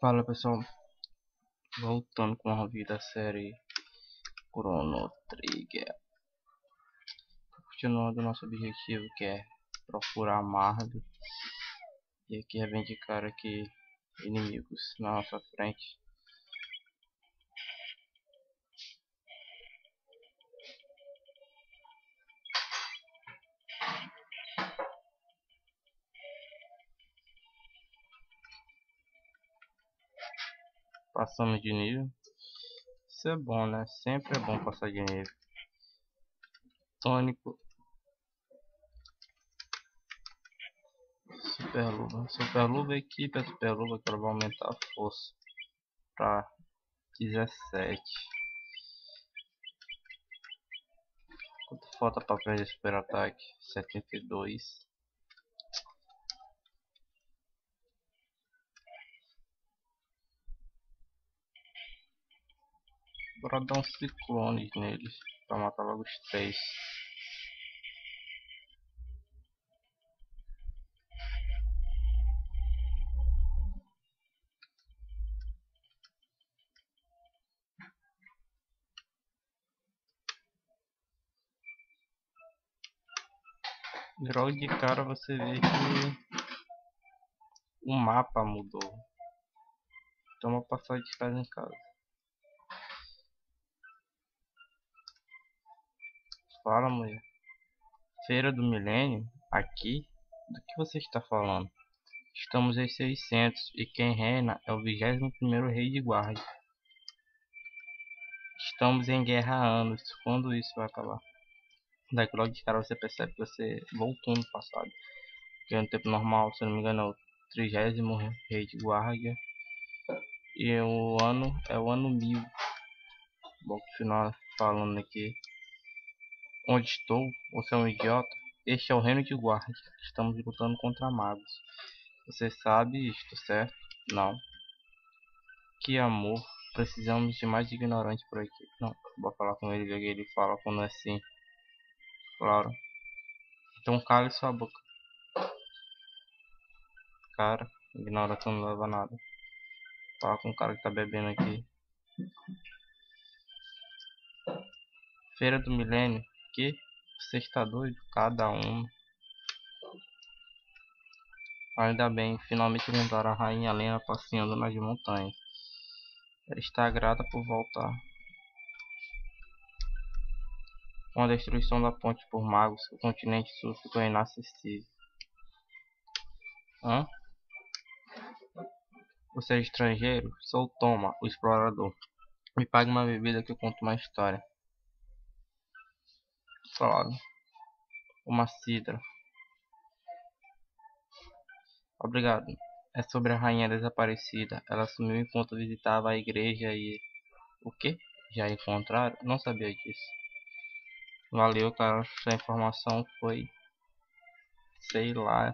Fala pessoal, voltando com a vida da série Chrono Trigger. Continuando nosso objetivo que é procurar Marley E aqui é bem de cara que inimigos na nossa frente Passamos de nível. Isso é bom, né? Sempre é bom passar de nível. Tônico. Super luva. Super luva equipe super luva que ela vai aumentar a força. Pra 17. Quanto falta para perder super ataque? 72. Bora dar uns ciclones neles pra matar logo os três. Logo de cara você vê que o mapa mudou. Então vou passar de casa em casa. Fala, mulher. Feira do Milênio? Aqui? Do que você está falando? Estamos em 600 e quem reina é o 21º rei de guarda. Estamos em guerra há anos. Quando isso vai acabar? Daqui logo de cara você percebe que você voltou no passado. Que é no tempo normal, se não me engano, é o 30 rei de guarda. E o ano é o ano 1000. Vou continuar falando aqui. Onde estou? Você é um idiota? Este é o reino de guarda. Estamos lutando contra magos. Você sabe isto, certo? Não. Que amor. Precisamos de mais ignorantes por aqui. Não, vou falar com ele, ver que ele fala quando é assim. Claro. Então cale sua boca. Cara, ignoração não leva nada. Fala com o cara que tá bebendo aqui. Feira do Milênio que? Você está doido? Cada um. Ainda bem, finalmente lembraram a rainha Lena passeando nas montanhas. Ela está grata por voltar. Com a destruição da ponte por magos, o continente sul ficou inacessível. Hã? Você é estrangeiro? Sou Toma, o explorador. Me pague uma bebida que eu conto uma história. Claro. Uma cidra. Obrigado. É sobre a rainha desaparecida. Ela sumiu enquanto visitava a igreja e... O que? Já encontraram? Não sabia disso. Valeu, cara. Essa informação foi... Sei lá.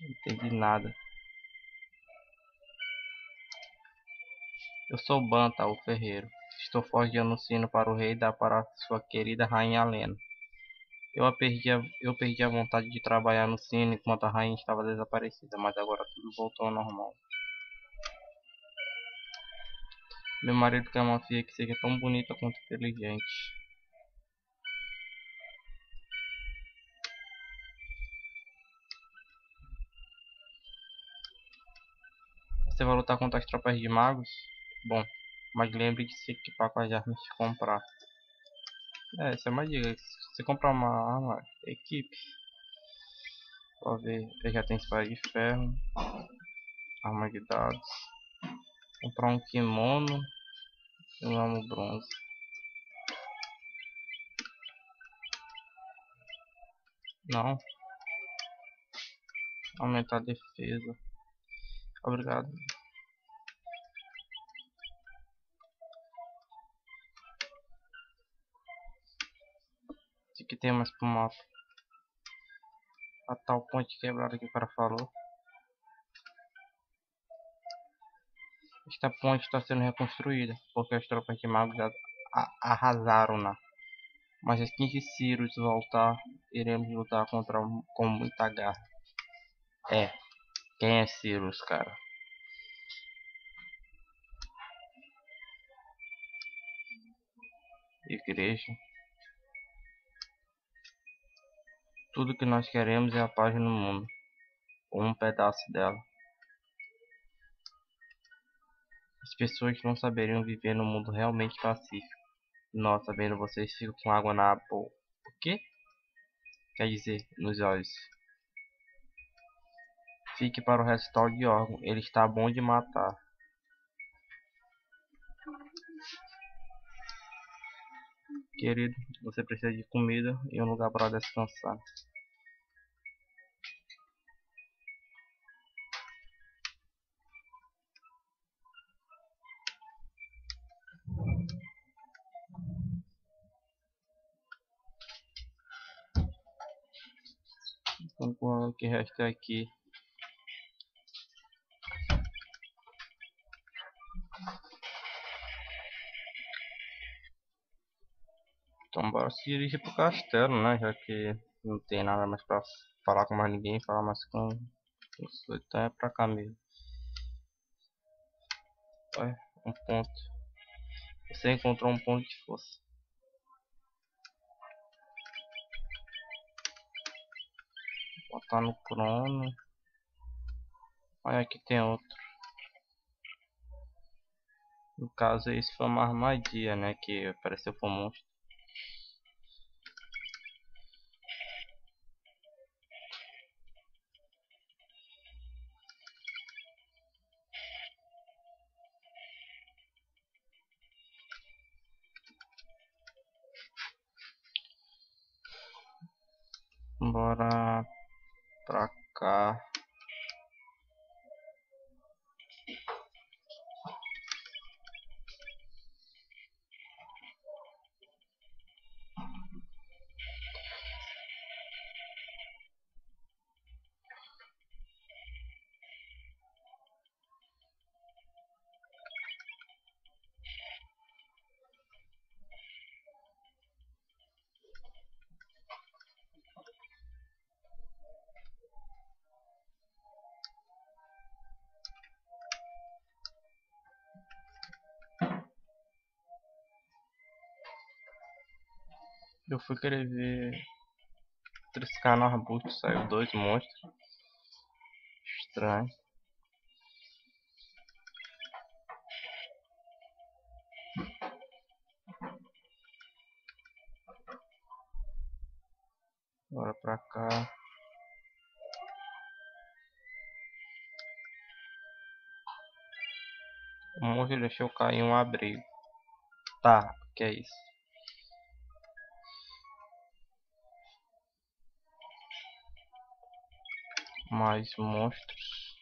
Não entendi nada. Eu sou Banta, o ferreiro. Estou forjando um sino para o rei dar para sua querida rainha Lena. Eu, perdi a, eu perdi a vontade de trabalhar no sino enquanto a rainha estava desaparecida, mas agora tudo voltou ao normal. Meu marido quer uma filha que seja tão bonita quanto inteligente. Você vai lutar contra as tropas de magos? Bom, mas lembre de se equipar com as armas que comprar. É, essa é uma dica. Se comprar uma arma, equipe. Pode ver, já tenho espada de ferro. Arma de dados. Comprar um kimono. E um amo bronze. Não. Aumentar a defesa. Obrigado. que aqui tem mais pro mapa. A tal ponte quebrada que o cara falou. Esta ponte está sendo reconstruída, porque as tropas de magos arrasaram-na. Mas assim que Sirius voltar, iremos lutar contra com muita garra. É. Quem é Sirius, cara? Igreja. Tudo que nós queremos é a paz no mundo, ou um pedaço dela. As pessoas não saberiam viver num mundo realmente pacífico. Nossa, vendo vocês ficam com água na boca. O quê? Quer dizer, nos olhos. Fique para o recital de órgão. Ele está bom de matar. Querido, você precisa de comida e um lugar para descansar. Então, o que resta aqui. Então bora se dirigir pro castelo, né? Já que não tem nada mais pra falar com mais ninguém, falar mais com isso. Então é pra cá mesmo. Olha, um ponto. Você encontrou um ponto de força. Botar no crono. Olha aqui tem outro. No caso esse foi uma armadilha, né? Que apareceu pro monstro. Eu fui querer ver triscar no arbusto, saiu dois monstros. Estranho. Bora pra cá. O monstro deixou cair um abrigo. Tá, que é isso? Mais monstros.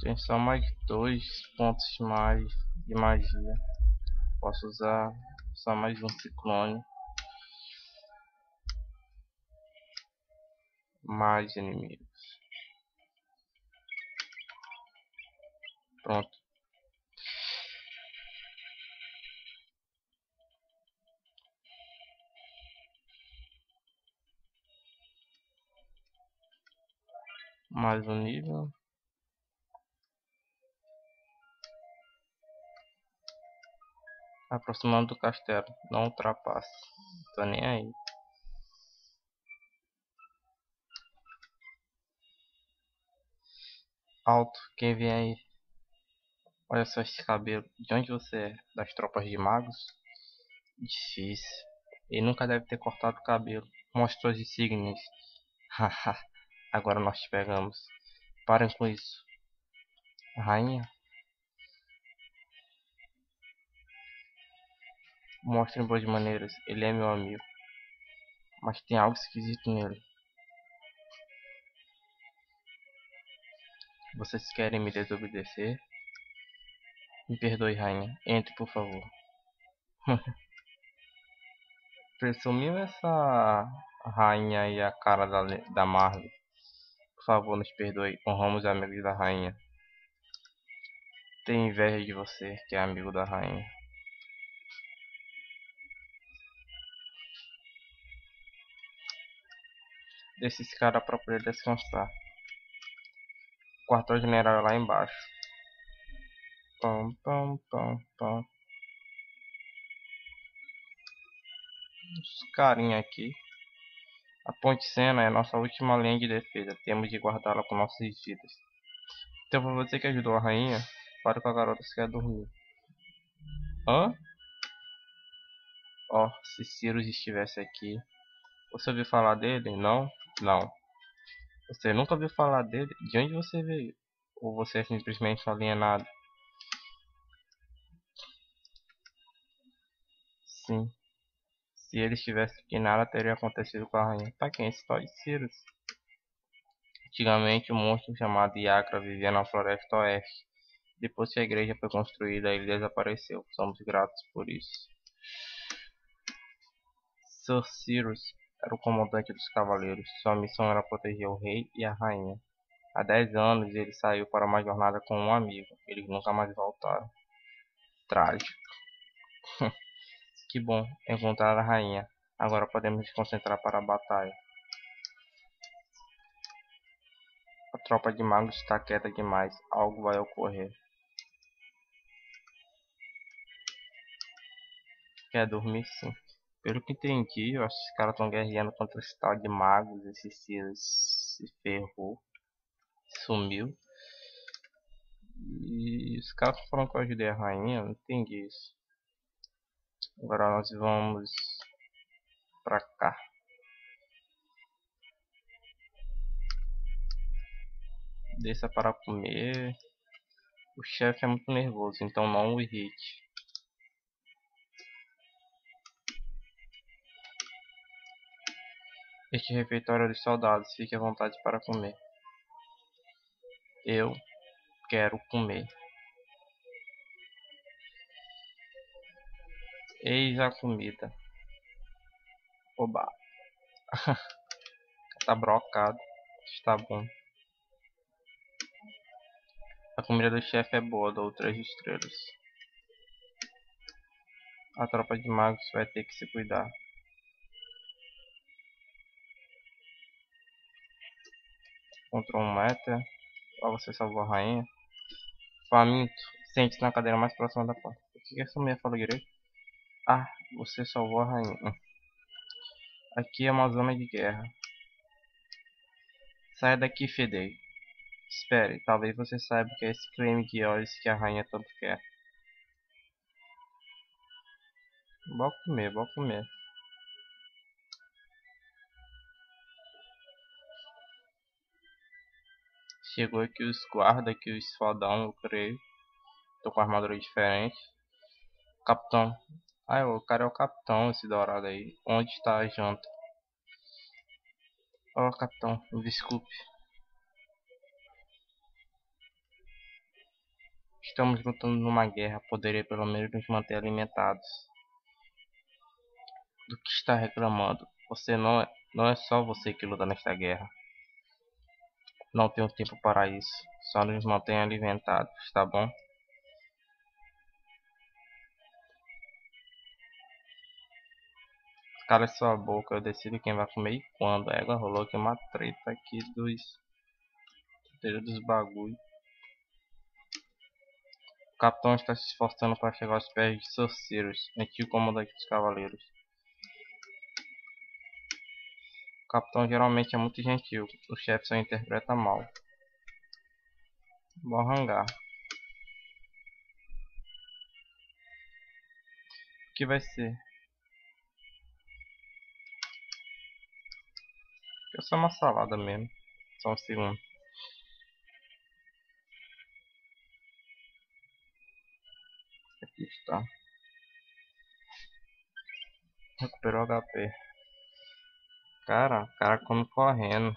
Tem só mais dois pontos mais de magia. Posso usar só mais um ciclone. Mais inimigos. Pronto. Mais um nível. Aproximando do castelo. Não ultrapasse. Tô nem aí. Alto. Quem vem aí? Olha só esse cabelo. De onde você é? Das tropas de magos? Difícil. Ele nunca deve ter cortado o cabelo. Mostre suas insígnias. Haha. Agora nós te pegamos. Parem com isso. Rainha? Mostrem boas maneiras. Ele é meu amigo. Mas tem algo esquisito nele. Vocês querem me desobedecer? Me perdoe, rainha. Entre, por favor. Presumiu essa rainha e a cara da, da Marvel. Por favor, nos perdoe. Honramos amigos da rainha. Tenho inveja de você, que é amigo da rainha. desse escada para poder descansar. O quartel-general é lá embaixo. Pam, pam, pam, pam. Os carinha aqui. A ponte Sena é a nossa última linha de defesa. Temos de guardá-la com nossas vidas. Então foi você que ajudou a rainha. Para com a garota se quer dormir. Hã? Ó, oh, se Cyrus estivesse aqui. Você ouviu falar dele? Não? Não. Você nunca ouviu falar dele? De onde você veio? Ou você é simplesmente alienado? Sim. Se ele estivesse aqui, nada teria acontecido com a rainha. Tá quem? Esse tal. Antigamente, um monstro chamado Iacra vivia na floresta oeste. Depois que a igreja foi construída, ele desapareceu. Somos gratos por isso. Sir Cyrus era o comandante dos cavaleiros. Sua missão era proteger o rei e a rainha. Há dez anos ele saiu para uma jornada com um amigo. Eles nunca mais voltaram. Trágico. que bom encontrar a rainha. Agora podemos nos concentrar para a batalha. A tropa de magos está quieta demais. Algo vai ocorrer. Quer dormir sim. Pelo que entendi, eu acho que os caras estão guerreando contra esse tal de magos. Esse se ferrou. Sumiu. E os caras foram que eu ajudei a rainha. Não entendi isso. Agora nós vamos pra cá. Desça para comer. O chefe é muito nervoso, então não o irrite. Este refeitório é dos soldados, fique à vontade para comer. Eu quero comer. Eis a comida. Oba. tá brocado. Está bom. A comida do chefe é boa, dou três estrelas. A tropa de magos vai ter que se cuidar. contra um meta. Ó, você salvou a rainha. Faminto, sente na cadeira mais próxima da porta. O que essa mulher falou direito? Ah, você salvou a rainha. Aqui é uma zona de guerra. Saia daqui, Fedei. Espere, talvez você saiba que é esse creme de olhos que a rainha tanto quer. Vou comer, vou comer. Chegou aqui os guarda, aqui os fodão, eu creio. Tô com armadura diferente. Capitão. Ah, o cara é o capitão, esse dourado aí. Onde está a janta? Ó, oh, capitão, desculpe. Estamos lutando numa guerra. Poderia pelo menos nos manter alimentados. Do que está reclamando? Você não é, não é só você que luta nesta guerra. Não tenho tempo para isso. Só nos mantenha alimentados, tá bom? Cala sua boca, eu decido quem vai comer e quando. Ela rolou aqui uma treta aqui dos... dos bagulho. O capitão está se esforçando para chegar aos pés de Sorceros, antigo comandante dos cavaleiros. O capitão geralmente é muito gentil, o chefe só interpreta mal. Bom hangar. O que vai ser? É só uma salada mesmo. Só um segundo. Aqui está. Recuperou HP. Cara, o cara come correndo.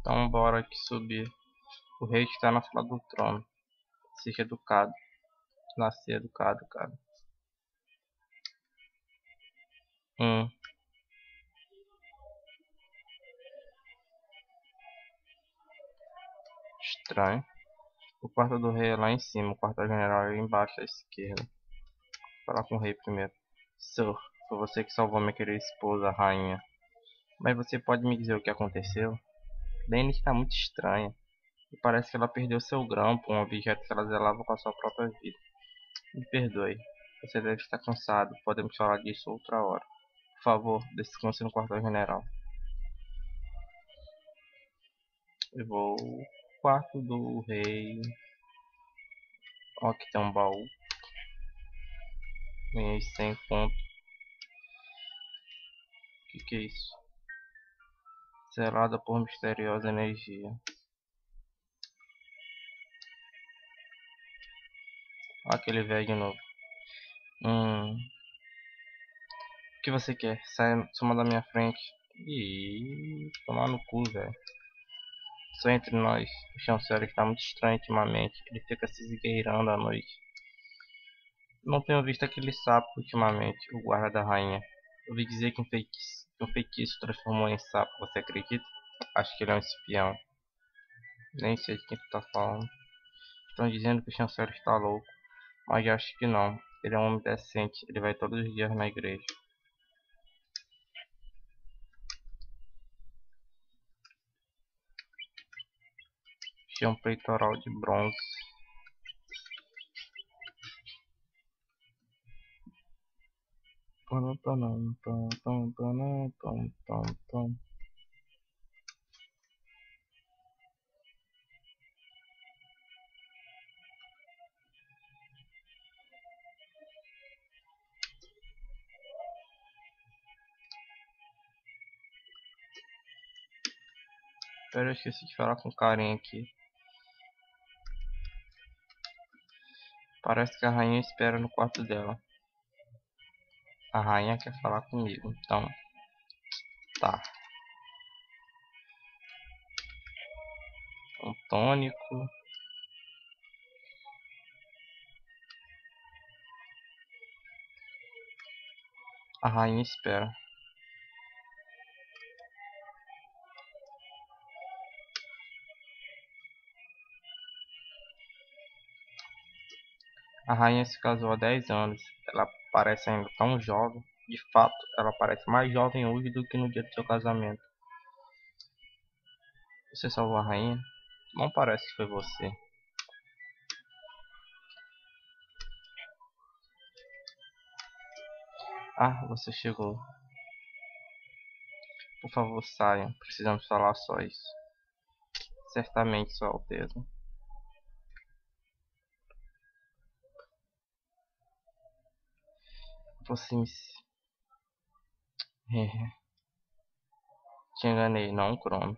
Então bora aqui subir. O rei está na sala do trono. Seja educado. Nascer educado, cara. Hum. Estranho. O quarto do rei é lá em cima, o quarto general é embaixo à esquerda. falar com o rei primeiro. Sir, foi você que salvou minha querida esposa, rainha. Mas você pode me dizer o que aconteceu? Dani está muito estranha. E parece que ela perdeu seu grampo, um objeto que ela zelava com a sua própria vida. Me perdoe. Você deve estar cansado. Podemos falar disso outra hora. Favor, descanse no quartel-general. Eu vou... Quarto do rei. Ó, aqui tem um baú. Ganhei 100 pontos. Que, que é isso? Selada por misteriosa energia. Aquele velho de novo. Hum. Que você quer? Sai, suma da minha frente. Ih, tomar no cu, velho. Só entre nós. O chanceler está muito estranho ultimamente. Ele fica se esgueirando à noite. Não tenho visto aquele sapo ultimamente, o guarda da rainha. Ouvi dizer que um feitiço, um feitiço transformou em sapo, você acredita? Acho que ele é um espião. Nem sei de quem tu tá falando. Estão dizendo que o chanceler está louco. Mas acho que não. Ele é um homem decente. Ele vai todos os dias na igreja. Tinha um peitoral de bronze. Pera, eu esqueci de falar com o carinha aqui. Parece que a rainha espera no quarto dela. A rainha quer falar comigo, então... Tá. Um tônico. A rainha espera. A rainha se casou há 10 anos. Ela parece ainda tão jovem. De fato, ela parece mais jovem hoje do que no dia do seu casamento. Você salvou a rainha? Não parece que foi você. Ah, você chegou. Por favor, saiam. Precisamos falar só isso. Certamente, Sua Alteza. Aproxime-se. É. Te enganei, não, Crono.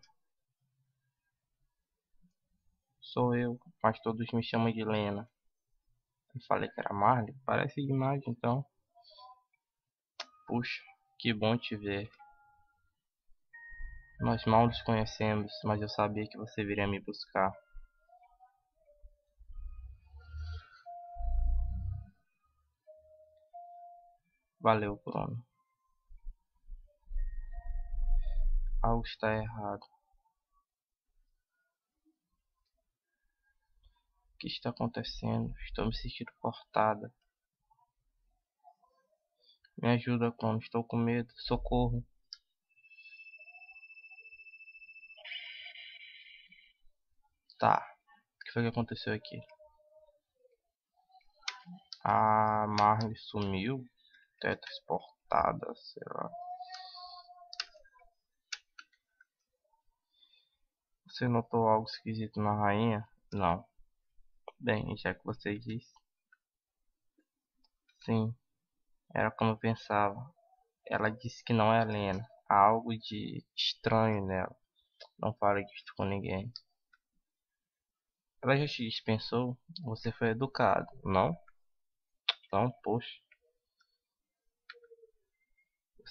Sou eu, mas todos me chamam de Lena. Eu falei que era Marley? Parece demais, então. Puxa, que bom te ver. Nós mal nos conhecemos, mas eu sabia que você viria me buscar. Valeu, Bruno. Algo está errado. O que está acontecendo? Estou me sentindo cortada. Me ajuda, Bruno. Estou com medo. Socorro. Tá. O que foi que aconteceu aqui? A Marley sumiu teletransportada, sei lá. Você notou algo esquisito na rainha? Não. Bem, já que você disse. Sim, era como pensava. Ela disse que não é Helena. Há algo de estranho nela. Não fale disso com ninguém. Ela já te dispensou? Você foi educado, não? Então, poxa.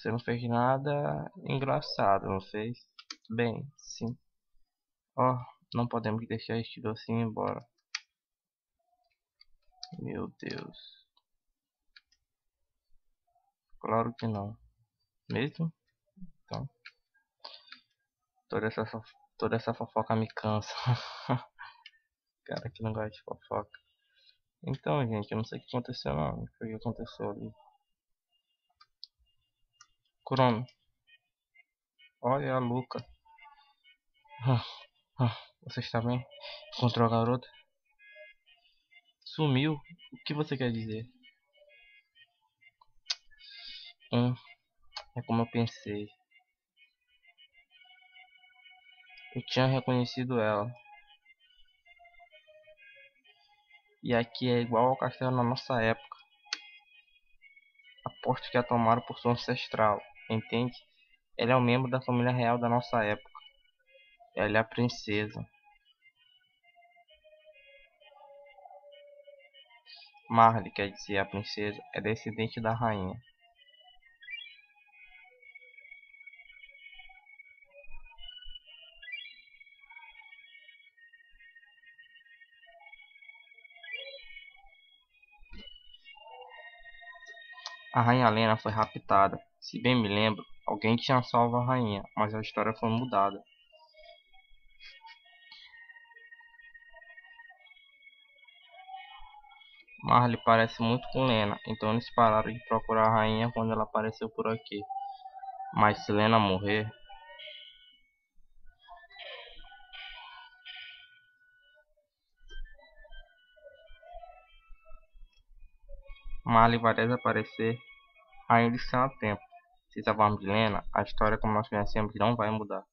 Você não fez nada engraçado, não fez? Bem, sim. Oh, não podemos deixar este docinho embora. Meu Deus. Claro que não. Mesmo? Então. Toda essa, toda essa fofoca me cansa. Cara que não gosta de fofoca. Então, gente, eu não sei o que aconteceu não. O que aconteceu ali? Crono. Olha a Luca. Ah, ah, você está bem? Encontrou a garota? Sumiu? O que você quer dizer? Hum, é como eu pensei. Eu tinha reconhecido ela. E aqui é igual ao castelo na nossa época. Aposto que a tomaram por sua ancestral, entende? Ela é um membro da família real da nossa época. Ela é a princesa. Marley, quer dizer a princesa, é descendente da rainha. A rainha Lena foi raptada. Se bem me lembro, alguém tinha salvo a rainha, mas a história foi mudada. Marley parece muito com Lena, então eles pararam de procurar a rainha quando ela apareceu por aqui. Mas se Lena morrer... Marley vai desaparecer ainda está a tempo. Se salvarmos Lena, a história como nós conhecemos não vai mudar.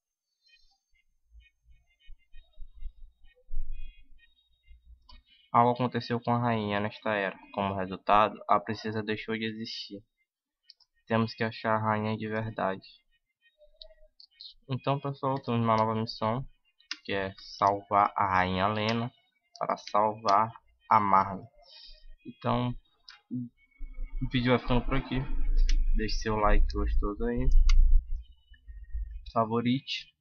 Algo aconteceu com a rainha nesta era. Como resultado, a princesa deixou de existir. Temos que achar a rainha de verdade. Então, pessoal, temos uma nova missão, que é salvar a rainha Lena para salvar a Marley. Então, o vídeo vai ficando por aqui. Deixe seu like gostoso aí. Favorite.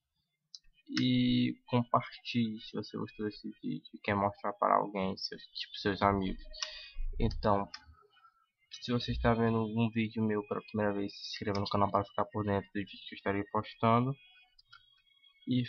E compartilhe se você gostou desse vídeo e quer mostrar para alguém, seus, tipo seus amigos. Então, se você está vendo um vídeo meu pela primeira vez, se inscreva no canal para ficar por dentro do vídeo que eu estarei postando. E